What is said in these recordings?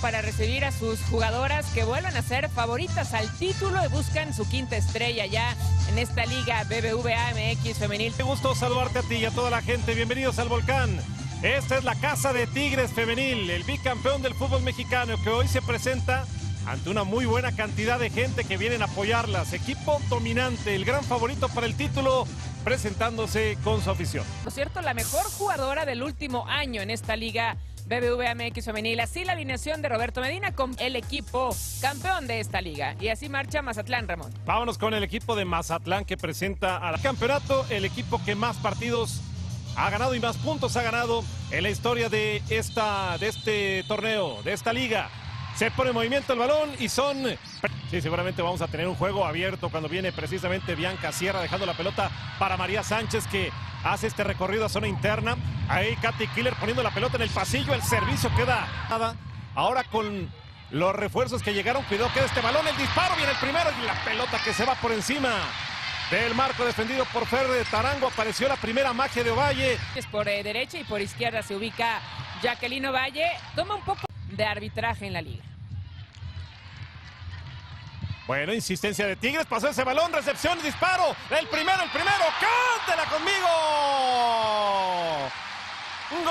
para recibir a sus jugadoras que vuelvan a ser favoritas al título y buscan su quinta estrella ya en esta liga BBVA MX femenil. Qué gusto saludarte a ti y a toda la gente. Bienvenidos al Volcán. Esta es la casa de Tigres femenil, el bicampeón del fútbol mexicano que hoy se presenta ante una muy buena cantidad de gente que vienen a apoyarlas. Equipo dominante, el gran favorito para el título, presentándose con su afición. Por cierto, la mejor jugadora del último año en esta liga BBVA MX femenil. Así la alineación de Roberto Medina con el equipo campeón de esta liga. Y así marcha Mazatlán, Ramón. Vámonos con el equipo de Mazatlán que presenta al campeonato, el equipo que más partidos ha ganado y más puntos ha ganado en la historia de, esta, de este torneo, de esta liga. Se pone en movimiento el balón y son... Sí, seguramente vamos a tener un juego abierto cuando viene precisamente Bianca Sierra dejando la pelota para María Sánchez que hace este recorrido a zona interna. Ahí Katy Killer poniendo la pelota en el pasillo, el servicio queda nada. Ahora con los refuerzos que llegaron, cuidado queda este balón, el disparo viene el primero y la pelota que se va por encima del marco defendido por Fer de Tarango. Apareció la primera magia de Ovalle. Es por eh, derecha y por izquierda se ubica Jacqueline Ovalle. Toma un poco de arbitraje en la liga. Bueno, insistencia de Tigres, pasó ese balón, recepción, disparo. El primero, el primero, cántela conmigo. ¡Gol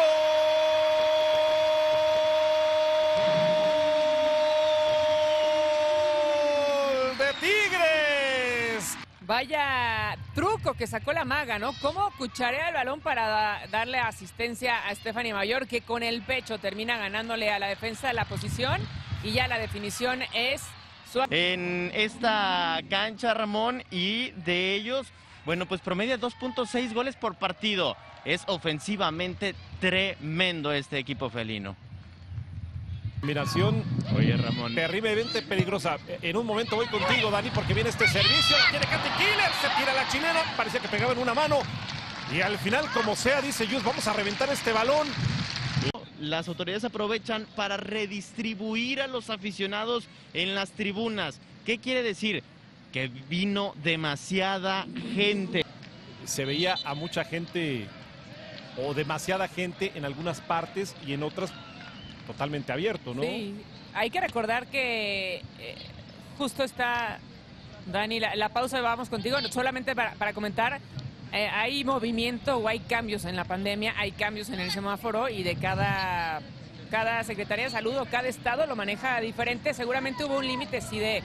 de Tigres! Vaya truco que sacó la maga, ¿no? Cómo cucharea el balón para darle asistencia a Stephanie Mayor, que con el pecho termina ganándole a la defensa de la posición. Y ya la definición es en esta cancha, Ramón, y de ellos, bueno, pues promedia 2.6 goles por partido. Es ofensivamente tremendo este equipo felino. Combinación, oye Ramón, terriblemente peligrosa. En un momento voy contigo, Dani, porque viene este servicio. Tiene Katy Killer, se tira la chilena, parecía que pegaba en una mano. Y al final, como sea, dice Yus, vamos a reventar este balón las autoridades aprovechan para redistribuir a los aficionados en las tribunas. ¿Qué quiere decir? Que vino demasiada gente. Se veía a mucha gente o demasiada gente en algunas partes y en otras totalmente abierto, ¿no? Sí, hay que recordar que eh, justo está, Dani, la, pausa, vamos contigo, solamente para comentar, eh, hay movimiento o hay cambios en la pandemia, hay cambios en el semáforo y de cada, cada Secretaría de Salud o cada estado lo maneja diferente. Seguramente hubo un límite, sí, de,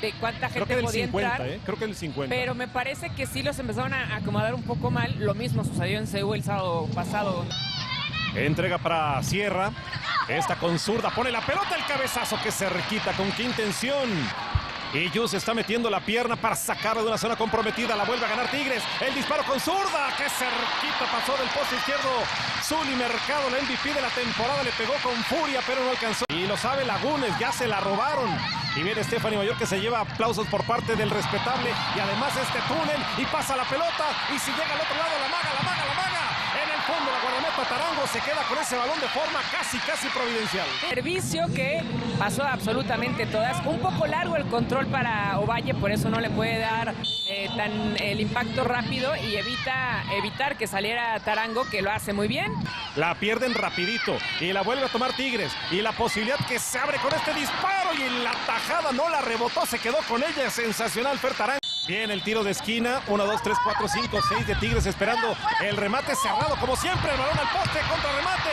de cuánta gente Creo que podía 50, entrar. ¿eh? Creo que el 50. Pero me parece que sí los empezaron a acomodar un poco mal. Lo mismo sucedió en Seúl el sábado pasado. Entrega para Sierra. Esta con zurda pone la pelota, el cabezazo que se requita. ¿Con qué intención? Y Yus está metiendo la pierna para sacarla de una zona comprometida. La vuelve a ganar Tigres. El disparo con zurda. ¡Qué cerquita pasó del poste izquierdo! Zuli Mercado, la MVP de la temporada, le pegó con furia, pero no alcanzó. Y lo sabe Lagunes, ya se la robaron. Y viene Stephanie Mayor que se lleva aplausos por parte del respetable. Y además este túnel y pasa la pelota. Y si llega al otro lado, la maga, la maga, la maga. Fondo, la guardameta Tarango se queda con ese balón de forma casi, casi providencial. Servicio que pasó absolutamente todas. Un poco largo el control para Ovalle, por eso no le puede dar eh, tan el impacto rápido y evita evitar que saliera Tarango, que lo hace muy bien. La pierden rapidito y la vuelve a tomar Tigres. Y la posibilidad que se abre con este disparo y la tajada no la rebotó, se quedó con ella. Sensacional Fer Tarango. Bien, el tiro de esquina. 1, 2, 3, 4, 5, 6 de Tigres esperando el remate cerrado. Como siempre, el balón al poste contra remate.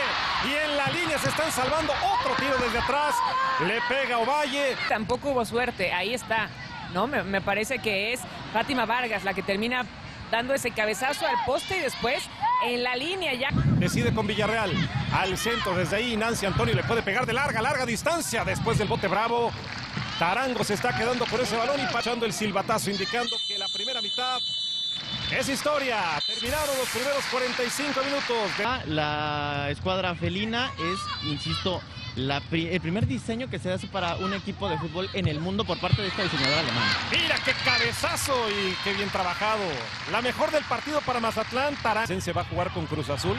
Y en la línea se están salvando. Otro tiro desde atrás. Le pega Ovalle. Tampoco hubo suerte. Ahí está. ¿no? Me, me parece que es Fátima Vargas la que termina dando ese cabezazo al poste y después en la línea ya. Decide con Villarreal al centro. Desde ahí Nancy Antonio le puede pegar de larga, larga distancia después del bote bravo. Tarango se está quedando por ese balón y pachando el silbatazo, indicando que la primera mitad es historia. Terminaron los primeros 45 minutos. La escuadra felina es, insisto, la, el primer diseño que se hace para un equipo de fútbol en el mundo por parte de esta diseñadora alemana. Mira qué cabezazo y qué bien trabajado. La mejor del partido para Mazatlán. Tarango se va a jugar con Cruz Azul.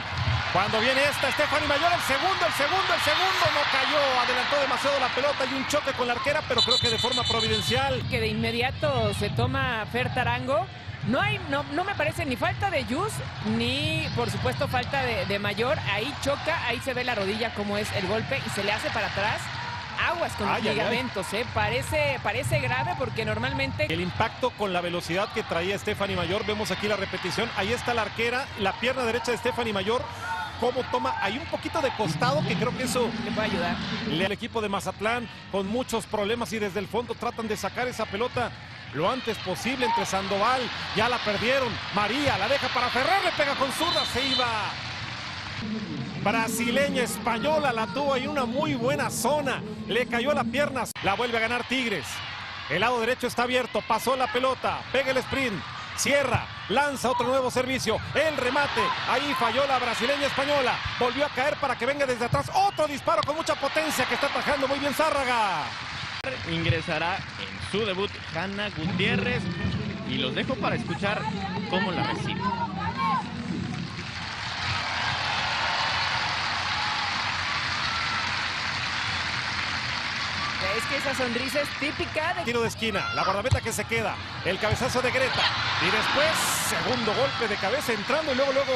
Cuando viene esta, Stephanie Mayor, el segundo, el segundo, el segundo, no cayó, adelantó demasiado la pelota y un choque con la arquera, pero creo que de forma providencial. Que de inmediato se toma Fer Tarango. No, hay, no, no me parece ni falta de Yus, ni por supuesto falta de, de, Mayor. Ahí choca, ahí se ve la rodilla como es el golpe y se le hace para atrás. aguas con los ligamentos, ¿eh? Parece, parece grave porque normalmente... El impacto con la velocidad que traía Stephanie Mayor, vemos aquí la repetición, ahí está la arquera, la pierna derecha de Stephanie Mayor, cómo toma, hay un poquito de costado que creo que eso le puede ayudar. El equipo de Mazatlán con muchos problemas y desde el fondo tratan de sacar esa pelota lo antes posible entre Sandoval, ya la perdieron, María la deja para Ferrer, le pega con zurda, se iba. Brasileña española, la tuvo en una muy buena zona, le cayó a la pierna, la vuelve a ganar Tigres. El lado derecho está abierto, pasó la pelota, pega el sprint, cierra, lanza otro nuevo servicio, el remate, ahí falló la brasileña española, volvió a caer para que venga desde atrás, otro disparo con mucha potencia que está atajando muy bien Zárraga. Ingresará en su debut Hanna Gutiérrez. Y los dejo para escuchar cómo la recibe. Es que esa sonrisa es típica de... Tiro de esquina, la guardameta que se queda, el cabezazo de Greta y después segundo golpe de cabeza entrando y luego luego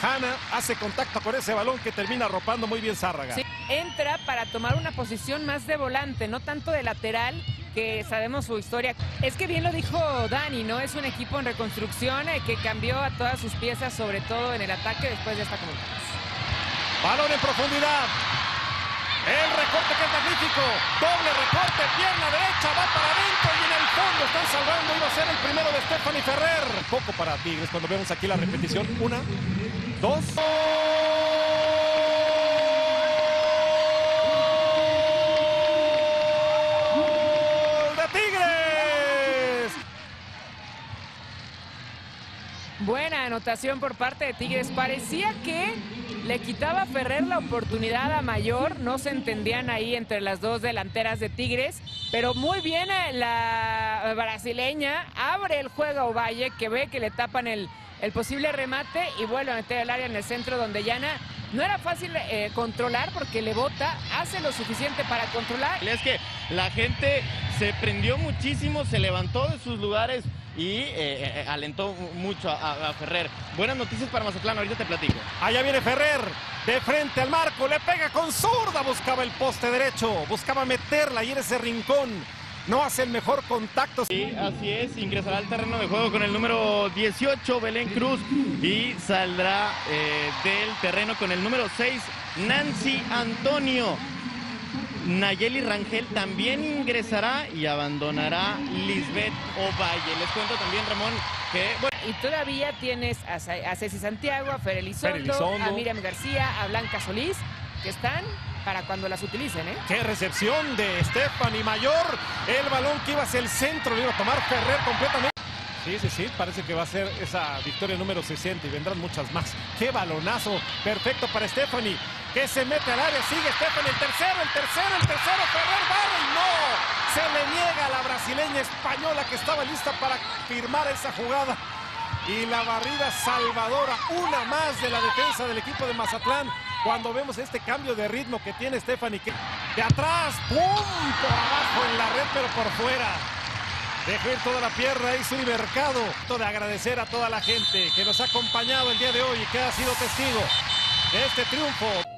Hanna hace contacto con ese balón que termina arropando muy bien Zárraga. Sí, entra para tomar una posición más de volante, no tanto de lateral, que sabemos su historia. Es que bien lo dijo Dani, ¿no? Es un equipo en reconstrucción eh, que cambió a todas sus piezas, sobre todo en el ataque después de esta comunicación. Balón en profundidad. El recorte que es magnífico. Doble recorte, pierna derecha, va para adentro y en el fondo están salvando. Iba a ser el primero de Stephanie Ferrer. Poco para Tigres cuando vemos aquí la repetición. Una, dos. Anotación por parte de Tigres. Parecía que le quitaba Ferrer la oportunidad a Mayor. No se entendían ahí entre las dos delanteras de Tigres. Pero muy bien eh, la brasileña. Abre el juego a Ovalle que ve que le tapan el, el posible remate y vuelve a meter el área en el centro donde Yana no era fácil eh, controlar porque le bota, hace lo suficiente para controlar. Es que la gente se prendió muchísimo, se levantó de sus lugares y eh, eh, alentó mucho a, Ferrer. Buenas noticias para Mazatlán, ahorita te platico. Allá viene Ferrer, de frente al marco, le pega con zurda, buscaba el poste derecho, buscaba meterla y en ese rincón. No hace el mejor contacto. Sí, así es, ingresará al terreno de juego con el número 18, Belén Cruz, y saldrá eh, del terreno con el número 6, Nancy Antonio. Nayeli Rangel también ingresará y abandonará Lisbeth Ovalle. Les cuento también, Ramón, que... Bueno. Y todavía tienes a, Ceci Santiago, a Fer Elizondo, a Miriam García, a Blanca Solís, que están para cuando las utilicen, ¿eh? ¡Qué recepción de Stephanie Mayor! El balón que iba hacia el centro, lo iba a tomar Ferrer completamente. Sí, sí, sí, parece que va a ser esa victoria número 60 y vendrán muchas más. ¡Qué balonazo! Perfecto para Stephanie, que se mete al área, sigue Stephanie, el tercero, el tercero, el tercero, Ferrer barra y no. Se le niega a la brasileña española que estaba lista para firmar esa jugada. Y la barrida salvadora, una más de la defensa del equipo de Mazatlán. Cuando vemos este cambio de ritmo que tiene Stephanie, que de atrás, ¡pum! Por abajo en la red, pero por fuera. Dejó ir toda la pierna y su mercado. De agradecer a toda la gente que nos ha acompañado el día de hoy y que ha sido testigo de este triunfo.